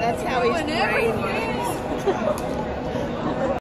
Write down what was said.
That's how he's doing.